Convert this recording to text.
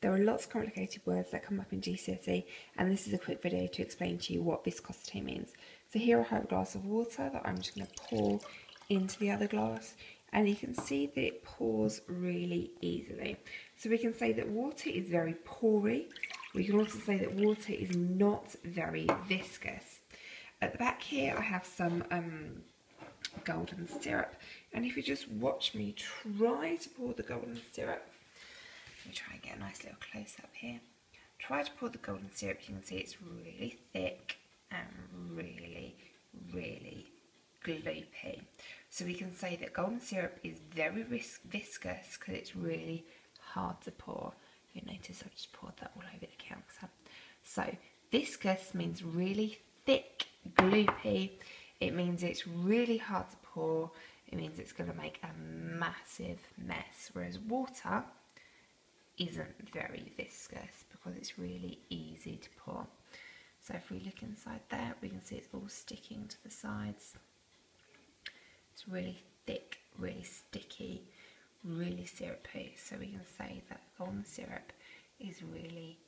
There are lots of complicated words that come up in GCSE and this is a quick video to explain to you what viscosity means. So here I have a glass of water that I'm just going to pour into the other glass and you can see that it pours really easily. So we can say that water is very pory. We can also say that water is not very viscous. At the back here I have some um, golden syrup and if you just watch me try to pour the golden syrup let me try and get a nice little close up here. Try to pour the golden syrup, you can see it's really thick and really, really gloopy. So we can say that golden syrup is very viscous because it's really hard to pour. You notice I've just poured that all over the counter. So viscous means really thick, gloopy. It means it's really hard to pour. It means it's going to make a massive mess. Whereas water isn't very viscous because it's really easy to pour. So if we look inside there, we can see it's all sticking to the sides. It's really thick, really sticky, really syrupy. So we can say that golden syrup is really